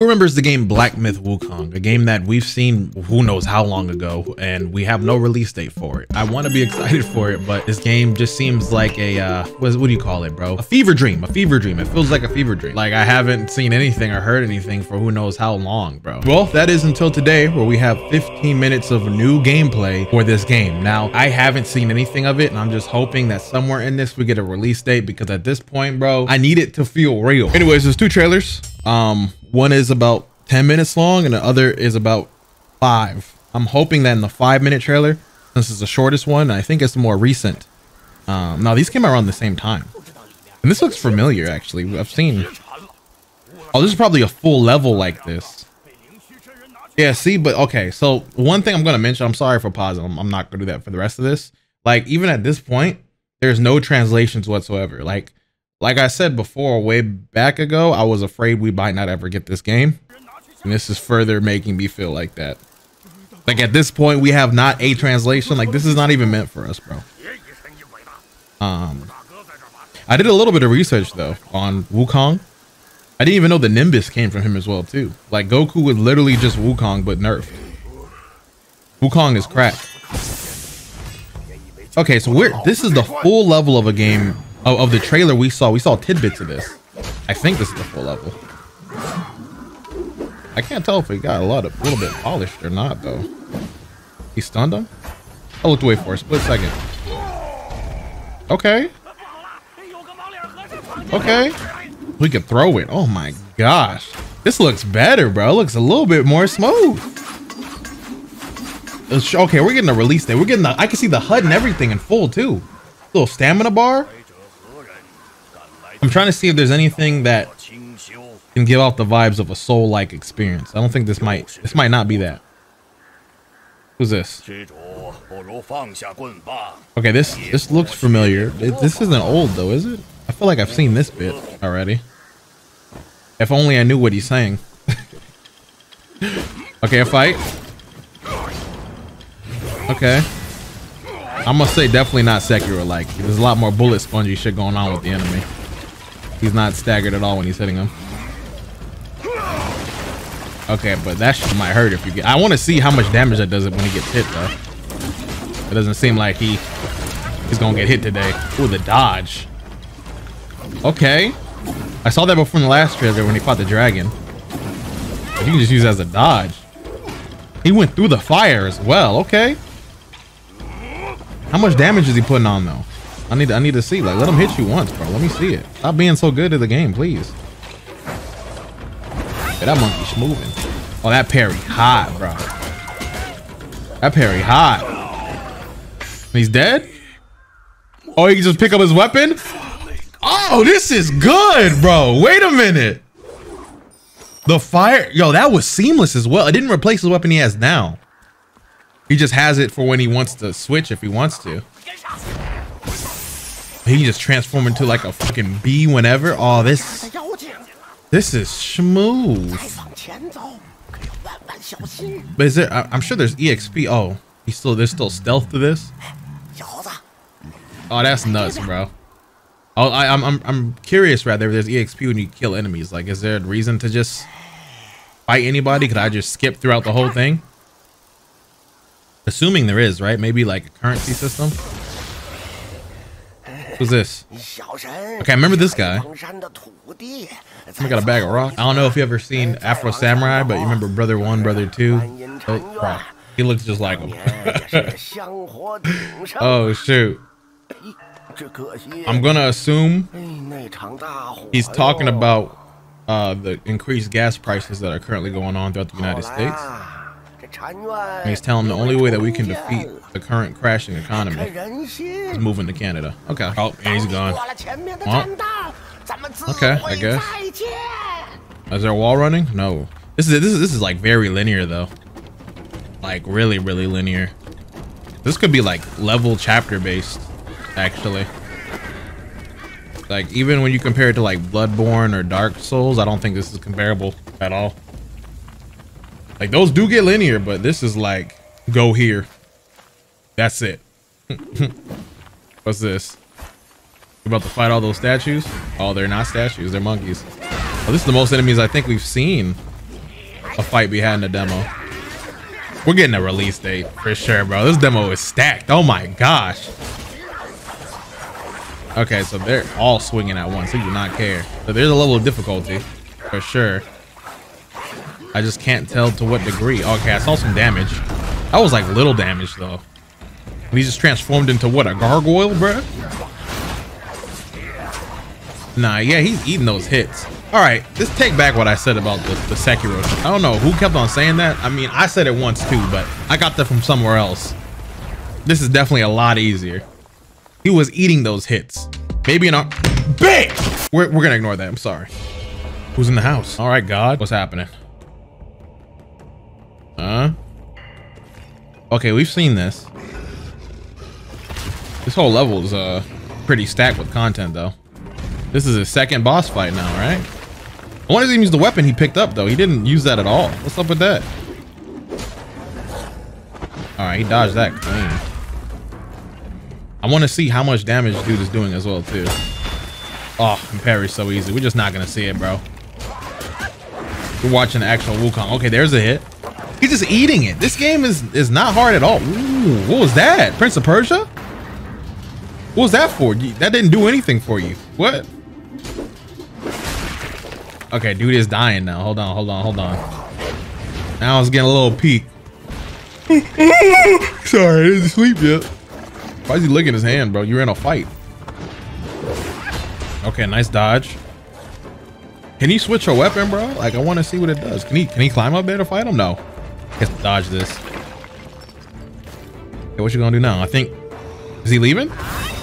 Who remembers the game Black Myth Wukong, a game that we've seen who knows how long ago, and we have no release date for it. I want to be excited for it, but this game just seems like a, uh, what, do you call it, bro? A fever dream, a fever dream. It feels like a fever dream. Like I haven't seen anything or heard anything for who knows how long, bro. Well, that is until today where we have 15 minutes of new gameplay for this game. Now, I haven't seen anything of it, and I'm just hoping that somewhere in this we get a release date because at this point, bro, I need it to feel real. Anyways, there's two trailers. Um, one is about 10 minutes long and the other is about five. I'm hoping that in the five minute trailer, this is the shortest one, I think it's the more recent. Um, now these came out around the same time. And this looks familiar actually. I've seen. Oh, this is probably a full level like this. Yeah, see, but okay. So one thing I'm going to mention, I'm sorry for pausing. I'm, I'm not going to do that for the rest of this. Like even at this point, there's no translations whatsoever. Like like I said before, way back ago, I was afraid we might not ever get this game. And this is further making me feel like that. Like at this point, we have not a translation. Like this is not even meant for us, bro. Um, I did a little bit of research though on Wukong. I didn't even know the Nimbus came from him as well too. Like Goku was literally just Wukong but nerfed. Wukong is crap. Okay, so we're this is the full level of a game Oh, of the trailer we saw, we saw tidbits of this. I think this is the full level. I can't tell if he got a lot of, a little bit polished or not though. He stunned him? I looked away for a split second. Okay. Okay. We could throw it. Oh my gosh. This looks better, bro. It looks a little bit more smooth. Okay, we're getting a release there. We're getting the, I can see the HUD and everything in full too. Little stamina bar. I'm trying to see if there's anything that can give out the vibes of a soul-like experience. I don't think this might this might not be that. Who's this? Okay, this this looks familiar. This isn't old though, is it? I feel like I've seen this bit already. If only I knew what he's saying. okay, a fight. Okay. I'm gonna say definitely not Sekiro-like. There's a lot more bullet spongy shit going on with the enemy. He's not staggered at all when he's hitting him. Okay, but that might hurt if you get... I want to see how much damage that does it when he gets hit, though. It doesn't seem like he he's going to get hit today. Ooh, the dodge. Okay. I saw that before in the last trailer when he fought the dragon. You can just use as a dodge. He went through the fire as well. Okay. How much damage is he putting on, though? I need I need to see. Like, let him hit you once, bro. Let me see it. Stop being so good at the game, please. Yeah, that monkey's moving. Oh, that parry hot, bro. That parry hot. He's dead? Oh, he can just pick up his weapon? Oh, this is good, bro. Wait a minute. The fire, yo, that was seamless as well. It didn't replace the weapon he has now. He just has it for when he wants to switch if he wants to. He just transform into like a fucking bee whenever. Oh, this this is smooth. But is there? I'm sure there's exp. Oh, he's still there's still stealth to this. Oh, that's nuts, bro. Oh, I, I'm I'm I'm curious rather if there's exp when you kill enemies. Like, is there a reason to just fight anybody? Could I just skip throughout the whole thing? Assuming there is, right? Maybe like a currency system. Who's this? Okay, I remember this guy. I got a bag of rock. I don't know if you ever seen Afro Samurai, but you remember Brother One, Brother Two. Oh, he looks just like him. oh shoot. I'm gonna assume he's talking about uh, the increased gas prices that are currently going on throughout the United States. And he's telling the only way that we can defeat the current crashing economy is moving to Canada. Okay. Oh, he's gone. Well, oh. okay, I guess. Is there a wall running? No. This is this is this is like very linear though. Like really, really linear. This could be like level chapter based, actually. Like even when you compare it to like Bloodborne or Dark Souls, I don't think this is comparable at all. Like those do get linear, but this is like go here. That's it. What's this? You about to fight all those statues? Oh, they're not statues, they're monkeys. Oh, this is the most enemies I think we've seen a fight we had in the demo. We're getting a release date for sure, bro. This demo is stacked. Oh my gosh. Okay, so they're all swinging at once. They do not care. So there's a level of difficulty for sure. I just can't tell to what degree. Okay, I saw some damage. That was like little damage though. And he just transformed into what, a gargoyle, bro? Nah, yeah, he's eating those hits. All right, let's take back what I said about the, the Sekiro. I don't know who kept on saying that. I mean, I said it once too, but I got that from somewhere else. This is definitely a lot easier. He was eating those hits. Maybe in our... Bang! We're, we're gonna ignore that. I'm sorry. Who's in the house? All right, God. What's happening? Huh? Okay, we've seen this. This whole level is uh pretty stacked with content though. This is his second boss fight now, right? I wonder if he used the weapon he picked up though. He didn't use that at all. What's up with that? All right, he dodged that clean. I want to see how much damage dude is doing as well too. Oh, and parry so easy. We're just not gonna see it, bro. We're watching the actual Wukong. Okay, there's a hit. He's just eating it. This game is is not hard at all. Ooh, what was that? Prince of Persia? What was that for? That didn't do anything for you. What? Okay, dude is dying now. Hold on, hold on, hold on. Now I was getting a little peek. Sorry, I didn't sleep yet. Why is he licking his hand, bro? You're in a fight. Okay, nice dodge. Can he switch a weapon, bro? Like, I want to see what it does. Can he can he climb up there to fight him? No. To dodge this. Okay, what you gonna do now? I think, is he leaving?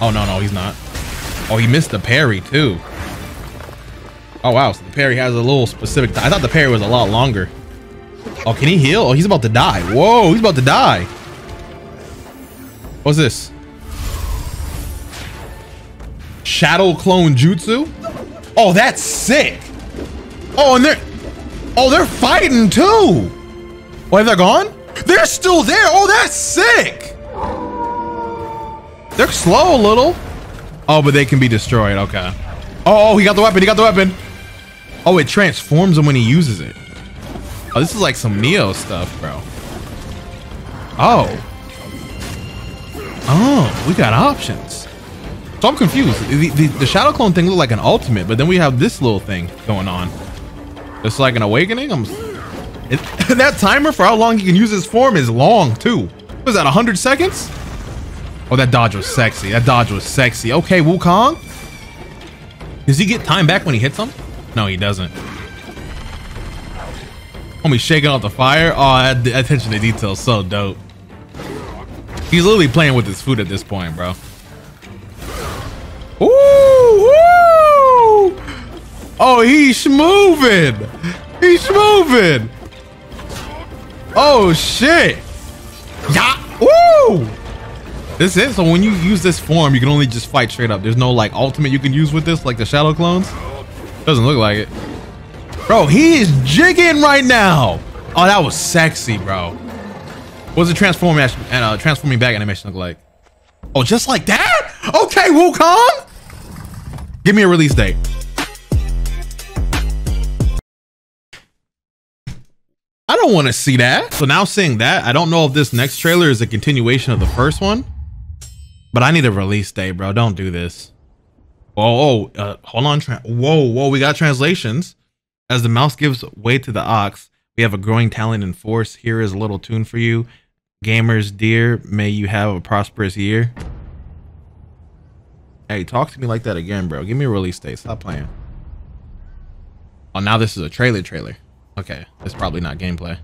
Oh, no, no, he's not. Oh, he missed the parry too. Oh, wow. So the parry has a little specific. I thought the parry was a lot longer. Oh, can he heal? Oh, he's about to die. Whoa, he's about to die. What's this? Shadow clone jutsu? Oh, that's sick. Oh, and they're... Oh, they're fighting too. Wait, they're gone? They're still there. Oh, that's sick. They're slow a little. Oh, but they can be destroyed. Okay. Oh, oh, he got the weapon. He got the weapon. Oh, it transforms him when he uses it. Oh, this is like some Neo stuff, bro. Oh. Oh, we got options. So I'm confused. The, the, the Shadow Clone thing looked like an ultimate, but then we have this little thing going on. It's like an awakening. I'm, it, that timer for how long he can use his form is long too. Was that 100 seconds? Oh, that dodge was sexy. That dodge was sexy. Okay, Wukong. Does he get time back when he hits him? No, he doesn't. Homie shaking off the fire. Oh, that attention to detail so dope. He's literally playing with his food at this point, bro. Ooh, ooh. Oh, he's moving. He's moving. Oh, shit. Yeah. Woo. This is so when you use this form, you can only just fight straight up. There's no like ultimate you can use with this, like the shadow clones. Doesn't look like it. Bro, he is jigging right now. Oh, that was sexy, bro. What's the transforming and uh, transforming back animation look like? Oh, just like that? Okay, Wukong. Give me a release date. Don't want to see that. So now seeing that, I don't know if this next trailer is a continuation of the first one. But I need a release date, bro. Don't do this. Whoa, oh, uh, hold on. whoa, whoa, we got translations. As the mouse gives way to the ox, we have a growing talent and force. Here is a little tune for you. Gamers, dear, may you have a prosperous year. Hey, talk to me like that again, bro. Give me a release date. Stop playing. Oh, now this is a trailer trailer. Okay, it's probably not gameplay.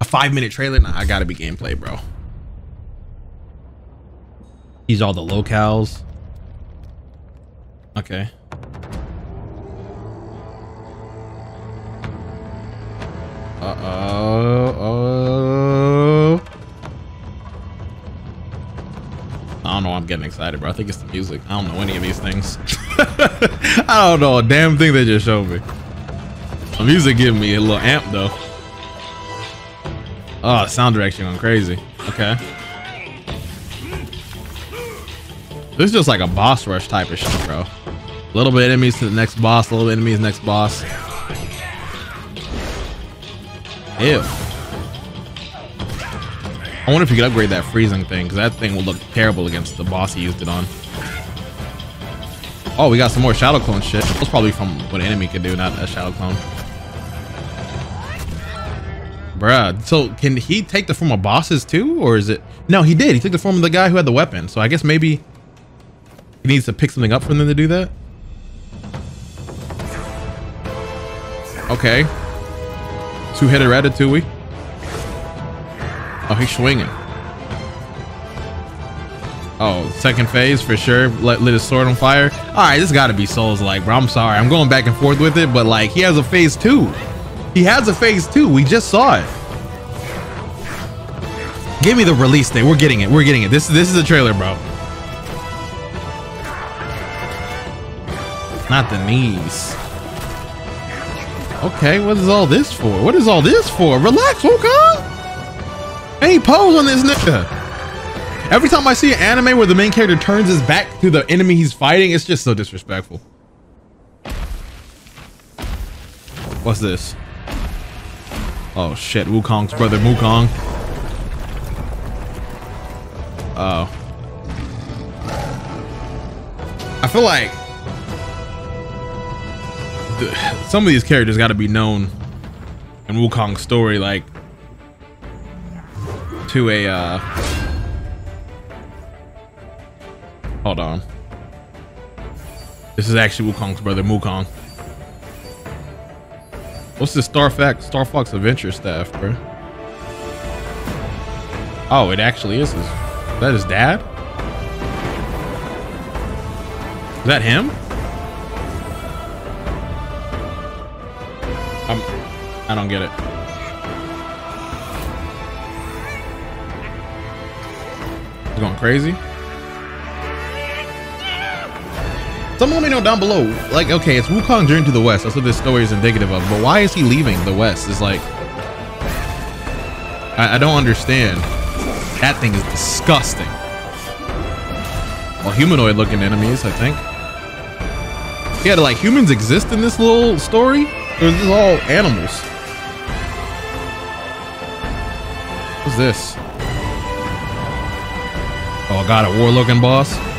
A five minute trailer? Nah, I gotta be gameplay, bro. He's all the locales. Okay. Uh-oh. Oh. I don't know. I'm getting excited, bro. I think it's the music. I don't know any of these things. I don't know a damn thing they just showed me. The music giving me a little amp, though. Oh, sound direction going crazy. Okay. This is just like a boss rush type of shit, bro. A little bit enemies to the next boss, a little bit enemies next boss. Ew. I wonder if you could upgrade that freezing thing, because that thing will look terrible against the boss he used it on. Oh, we got some more shadow clone shit. That's probably from what an enemy could do, not a shadow clone. Bruh, so can he take the form of bosses too? Or is it? No, he did. He took the form of the guy who had the weapon. So I guess maybe he needs to pick something up for them to do that. Okay. Two-headed Ratatouille. Oh, he's swinging. Oh, second phase for sure. Let, lit his sword on fire. All right, this got to be Souls-like, bro. I'm sorry. I'm going back and forth with it, but like he has a phase two. He has a phase two. We just saw it. Give me the release date. We're getting it. We're getting it. This this is a trailer, bro. Not the knees. Okay, what is all this for? What is all this for? Relax, Wukong. Any pose on this nigga. Every time I see an anime where the main character turns his back to the enemy he's fighting, it's just so disrespectful. What's this? Oh shit, Wukong's brother Wukong. Oh. I feel like the, some of these characters got to be known in Wukong's story, like to a. Uh, hold on. This is actually Wukong's brother, Wukong. What's the Star Fox Star Fox Adventure staff, bro? Oh, it actually is. Is that his dad? Is that him? I'm, I don't get it. He's going crazy. Someone let me know down below. Like, okay, it's Wukong journey to the west. That's what this story is indicative of. But why is he leaving the west? It's like, I, I don't understand. That thing is disgusting. Well, humanoid looking enemies, I think. Yeah, like humans exist in this little story? Or is this all animals? What's this? Oh, I got a war looking boss.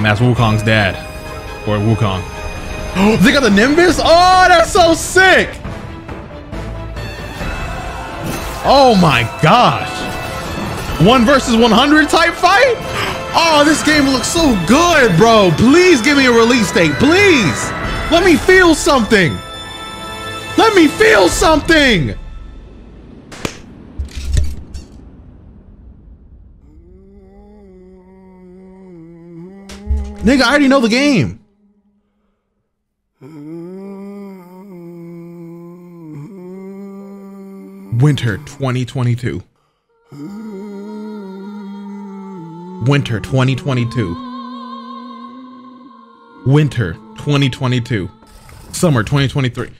And that's Wukong's dad. Or Wukong. Oh, they got the Nimbus? Oh, that's so sick! Oh my gosh. One versus 100 type fight? Oh, this game looks so good, bro. Please give me a release date, please. Let me feel something. Let me feel something. Nigga, I already know the game. Winter 2022. Winter 2022. Winter 2022. Summer 2023.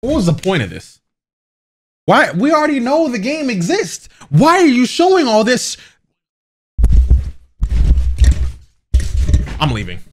What was the point of this? Why? We already know the game exists. Why are you showing all this I'm leaving.